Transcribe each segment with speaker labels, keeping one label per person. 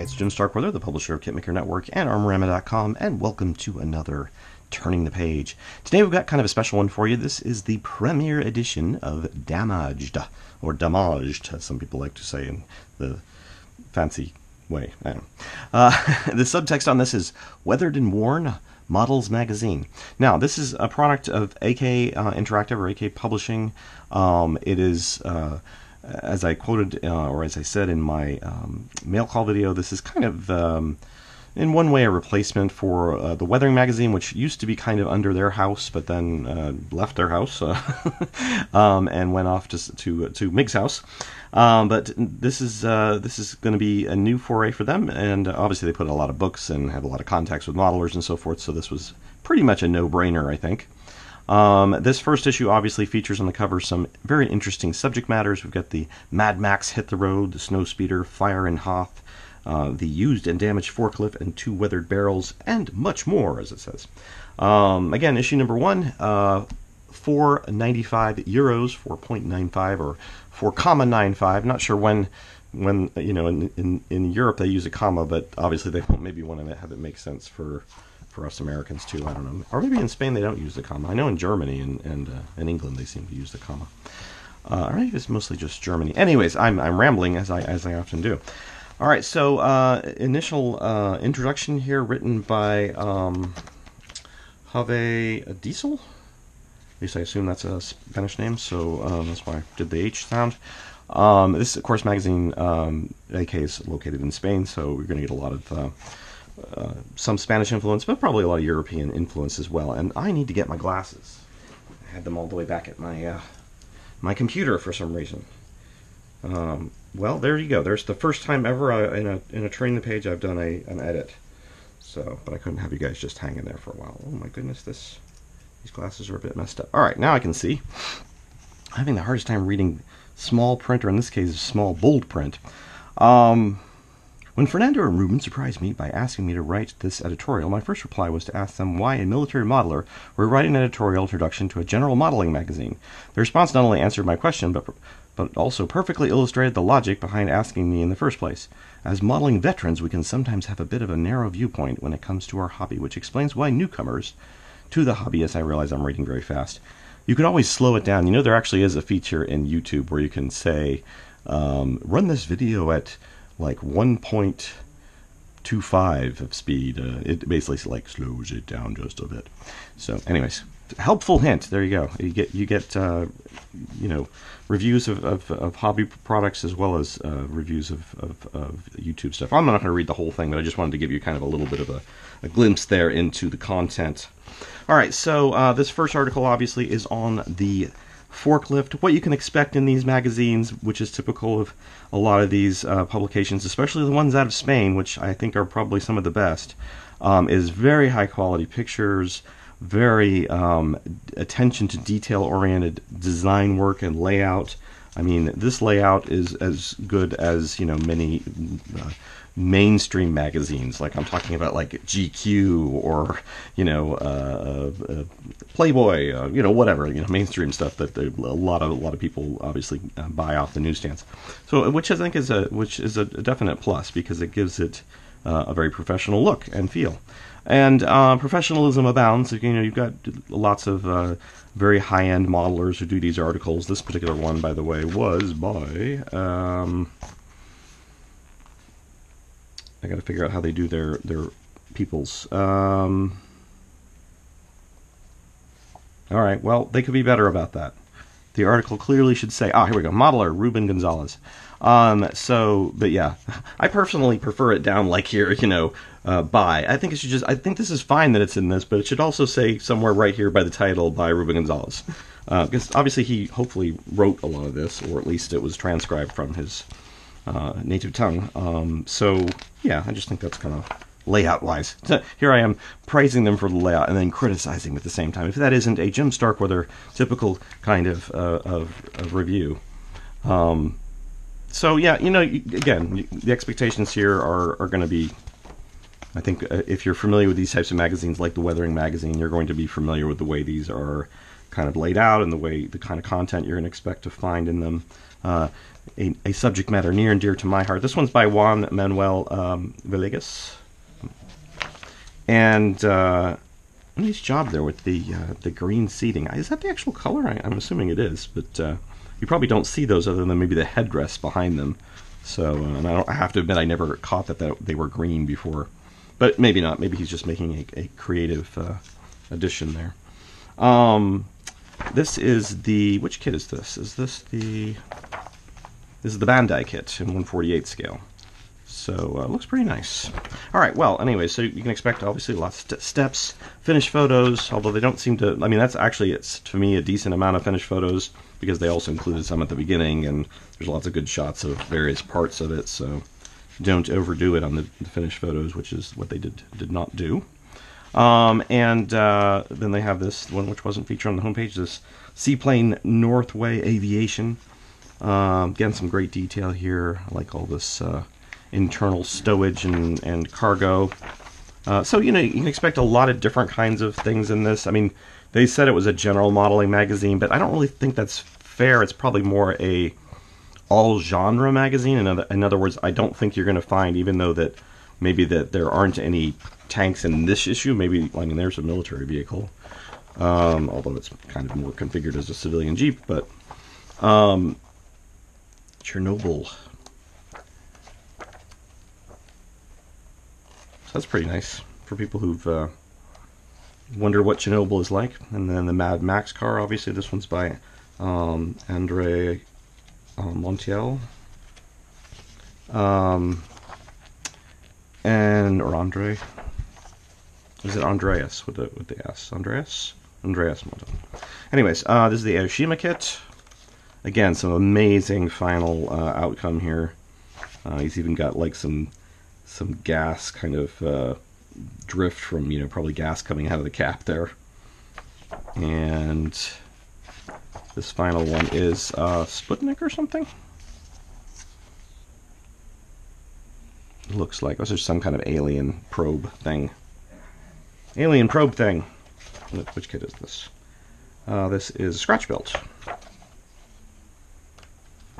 Speaker 1: Hi, it's Jim Starkweather, the publisher of Kitmaker Network and Armorama.com, and welcome to another Turning the Page. Today we've got kind of a special one for you. This is the premiere edition of Damaged, or Damaged, as some people like to say in the fancy way. I don't. Uh, the subtext on this is Weathered and Worn Models Magazine. Now, this is a product of AK uh, Interactive or AK Publishing. Um, it is. Uh, as I quoted, uh, or as I said in my um, mail call video, this is kind of, um, in one way, a replacement for uh, the Weathering magazine, which used to be kind of under their house, but then uh, left their house uh, um, and went off to to, to Mig's house. Um, but this is uh, this is going to be a new foray for them, and obviously they put a lot of books and have a lot of contacts with modelers and so forth. So this was pretty much a no-brainer, I think. Um, this first issue obviously features on the cover some very interesting subject matters. We've got the Mad Max Hit the Road, the Snow Speeder, Fire and Hoth, uh, the used and damaged forklift, and two weathered barrels, and much more, as it says. Um, again, issue number one, uh, 4.95 euros, 4.95 or 4.95. Not sure when when you know in, in in Europe they use a comma, but obviously they maybe want to have it make sense for for us Americans too. I don't know, or maybe in Spain they don't use the comma. I know in Germany and and uh, in England they seem to use the comma. Uh, or maybe it's mostly just Germany. Anyways, I'm I'm rambling as I as I often do. All right, so uh, initial uh, introduction here, written by um, Diesel. At least I assume that's a Spanish name, so um, that's why I did the H sound. Um, this, of course, magazine um, AK is located in Spain, so we're going to get a lot of uh, some Spanish influence, but probably a lot of European influence as well. And I need to get my glasses. I had them all the way back at my uh, my computer for some reason. Um, well, there you go. There's the first time ever I, in a in a Turning the Page I've done a an edit. So, but I couldn't have you guys just hanging there for a while. Oh my goodness, this these glasses are a bit messed up. All right, now I can see. I'm having the hardest time reading small print, or in this case, small bold print. Um, when Fernando and Ruben surprised me by asking me to write this editorial, my first reply was to ask them why a military modeler were writing an editorial introduction to a general modeling magazine. The response not only answered my question, but but also perfectly illustrated the logic behind asking me in the first place. As modeling veterans, we can sometimes have a bit of a narrow viewpoint when it comes to our hobby, which explains why newcomers to the hobby, as I realize I'm reading very fast, you can always slow it down. You know, there actually is a feature in YouTube where you can say, um, run this video at like 1.25 of speed. Uh, it basically like slows it down just a bit. So, anyways, helpful hint. There you go. You get you get uh, you know reviews of, of, of, hobby products as well as uh, reviews of, of, of, YouTube stuff. I'm not going to read the whole thing, but I just wanted to give you kind of a little bit of a, a glimpse there into the content. All right, so uh, this first article obviously is on the forklift, what you can expect in these magazines, which is typical of a lot of these uh, publications, especially the ones out of Spain, which I think are probably some of the best, um, is very high quality pictures, very um, attention to detail oriented design work and layout. I mean, this layout is as good as you know many uh, mainstream magazines. Like I'm talking about like GQ or you know uh, uh, Playboy, uh, you know whatever you know mainstream stuff that a lot of a lot of people obviously uh, buy off the newsstands. So which I think is a which is a definite plus because it gives it uh, a very professional look and feel. And uh, professionalism abounds. You know, you've got lots of uh, very high-end modelers who do these articles. This particular one, by the way, was by. Um, I got to figure out how they do their their peoples. Um, all right. Well, they could be better about that. The article clearly should say, ah, here we go, modeler Ruben Gonzalez. Um, so, but yeah, I personally prefer it down like here, you know, uh, by. I think it should just, I think this is fine that it's in this, but it should also say somewhere right here by the title by Ruben Gonzalez. Uh, because obviously he hopefully wrote a lot of this, or at least it was transcribed from his uh, native tongue. Um, so, yeah, I just think that's kind of layout wise. So here I am praising them for the layout and then criticizing at the same time. If that isn't a Jim Starkweather typical kind of, uh, of, of, review. Um, so yeah, you know, again, the expectations here are, are going to be. I think uh, if you're familiar with these types of magazines, like the Weathering magazine, you're going to be familiar with the way these are kind of laid out and the way the kind of content you're going to expect to find in them. Uh, a, a, subject matter near and dear to my heart. This one's by Juan Manuel um, Villegas, and uh, nice job there with the uh, the green seating. Is that the actual color? I, am assuming it is, but uh, you probably don't see those other than maybe the headrest behind them. So, uh, and I, don't I, have to admit, I never caught that, that they were green before, but maybe not. Maybe he's just making a, a creative uh, addition there. Um, this is the which kit is this? Is this the this is the Bandai kit in 148 scale. So uh, looks pretty nice. All right, well, anyway, so you can expect obviously lots of st steps, finished photos, although they don't seem to, I mean, that's actually, it's to me a decent amount of finished photos because they also included some at the beginning and there's lots of good shots of various parts of it, so don't overdo it on the, the finished photos, which is what they did did not do. Um, and uh, then they have this one which wasn't featured on the homepage, this Seaplane Northway Aviation. Um, again, some great detail here. I like all this uh, internal stowage and, and cargo. Uh, so, you know, you can expect a lot of different kinds of things in this. I mean, they said it was a general modeling magazine, but I don't really think that's fair. It's probably more a all genre magazine. In other, in other words, I don't think you're going to find, even though that maybe that there aren't any tanks in this issue. Maybe I mean there's a military vehicle, um, although it's kind of more configured as a civilian jeep. But um, Chernobyl, so that's pretty nice for people who've uh, wonder what Chernobyl is like. And then the Mad Max car, obviously this one's by um, Andre um, Montiel. Um, and or Andre. Is it Andreas with the with the S? Andreas? Andreas Montiel. Anyways, uh, this is the Aoshima kit. Again, some amazing final uh, outcome here. Uh, he's even got like some some gas kind of uh, drift from you know probably gas coming out of the cap there. And this final one is uh, Sputnik or something. Looks like this is some kind of alien probe thing. Alien probe thing. Which kit is this? Uh, this is Scratch Built.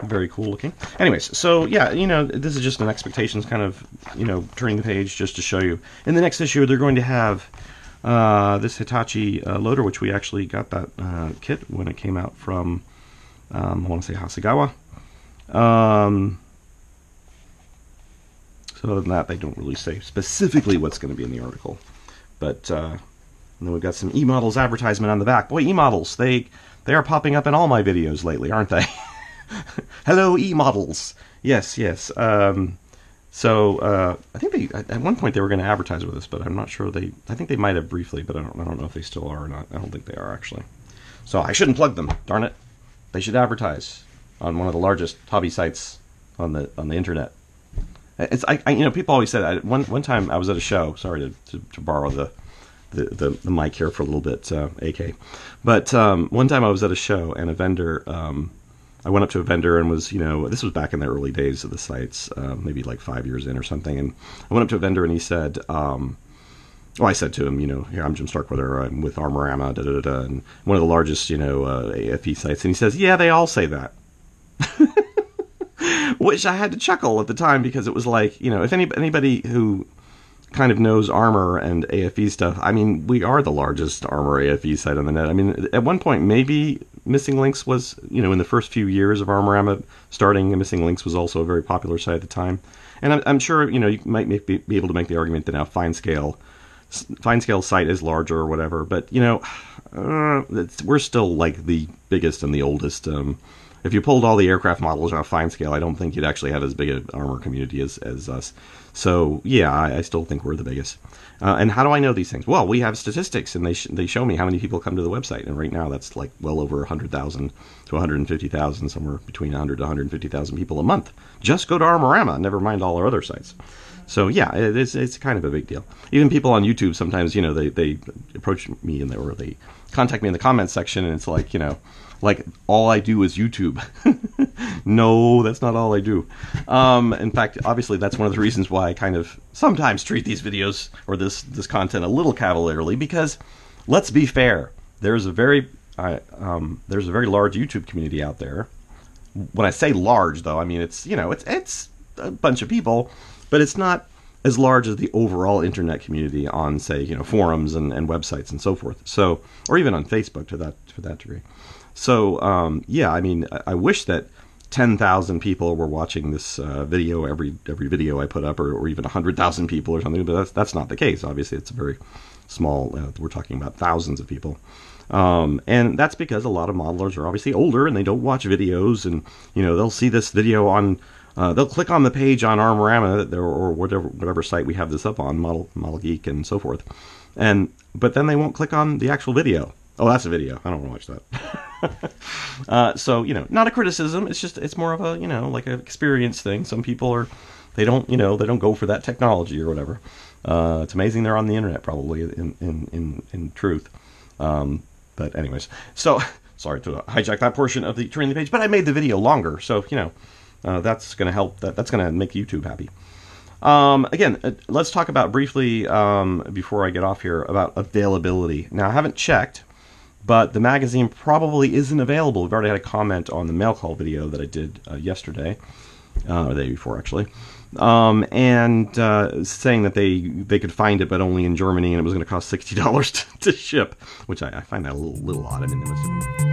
Speaker 1: Very cool looking. Anyways, so yeah, you know, this is just an expectations kind of, you know, turning the page just to show you. In the next issue, they're going to have uh, this Hitachi uh, loader, which we actually got that uh, kit when it came out from, um, I want to say Hasegawa. Um, so other than that, they don't really say specifically what's going to be in the article. But uh, then we've got some e-models advertisement on the back. Boy, e-models, they they are popping up in all my videos lately, aren't they? Hello, e-models. Yes, yes. Um, so uh, I think they at one point they were going to advertise with us, but I'm not sure they. I think they might have briefly, but I don't. I don't know if they still are or not. I don't think they are actually. So I shouldn't plug them. Darn it! They should advertise on one of the largest hobby sites on the on the internet. It's I, I you know people always said I, one one time I was at a show. Sorry to, to, to borrow the, the, the the mic here for a little bit, uh, AK. But um, one time I was at a show and a vendor. Um, I went up to a vendor and was, you know, this was back in the early days of the sites, uh, maybe like five years in or something. And I went up to a vendor and he said, um, well, I said to him, you know, here I'm Jim Starkweather, I'm with Armorama, da da da, and one of the largest, you know, uh, AFV sites. And he says, yeah, they all say that. Which I had to chuckle at the time because it was like, you know, if any, anybody who kind of knows armor and AFV stuff, I mean, we are the largest armor AFV site on the net. I mean, at one point, maybe Missing Links was, you know, in the first few years of Armorama starting, Missing Links was also a very popular site at the time. And I'm, I'm sure, you know, you might make, be, be able to make the argument that now Fine Scale, Fine Scale site is larger or whatever, but, you know, uh, we're still like the biggest and the oldest. Um, if you pulled all the aircraft models off Fine Scale, I don't think you'd actually have as big an armor community as, as us. So yeah, I, I still think we're the biggest. Uh, and how do I know these things? Well, we have statistics, and they sh- they show me how many people come to the website. And right now, that's like well over 100,000 to 150,000, somewhere between 100 to 150,000 people a month. Just go to Armorama, never mind all our other sites. So yeah, it is, it's kind of a big deal. Even people on YouTube sometimes, you know, they, they approach me and they, or they contact me in the comments section, and it's like, you know, like all I do is YouTube. no, that's not all I do. Um, in fact, obviously, that's one of the reasons why I kind of sometimes treat these videos or this this content a little cavalierly because let's be fair. There's a very um, there's a very large YouTube community out there. When I say large, though, I mean it's you know it's it's a bunch of people, but it's not as large as the overall internet community on say you know forums and, and websites and so forth. So or even on Facebook to that to that degree. So um, yeah, I mean I, I wish that 10,000 people were watching this uh, video every every video I put up, or, or even 100,000 people or something. But that's that's not the case. Obviously, it's a very small. Uh, we're talking about thousands of people, um, and that's because a lot of modelers are obviously older and they don't watch videos, and you know they'll see this video on. Uh, they'll click on the page on Armorama or, whatever whatever site we have this up on, Model Model Geek and so forth, and but then they won't click on the actual video. Oh, that's a video. I don't want to watch that. uh, so you know, not a criticism. It's just it's more of a you know like an experience thing. Some people are they don't you know they don't go for that technology or whatever. Uh, it's amazing they're on the internet probably in in in, in truth. Um, but anyways, so sorry to hijack that portion of the training page, but I made the video longer, so you know uh, that's going to help. That that's going to make YouTube happy. Um, again, uh, let's talk about briefly um, before I get off here about availability. Now, I haven't checked, but the magazine probably isn't available. We've already had a comment on the mail call video that I did uh, yesterday, uh, or the day before actually, um, and uh, saying that they they could find it, but only in Germany, and it was going to cost sixty dollars to ship, which I, I, find that a little, little odd. I mean,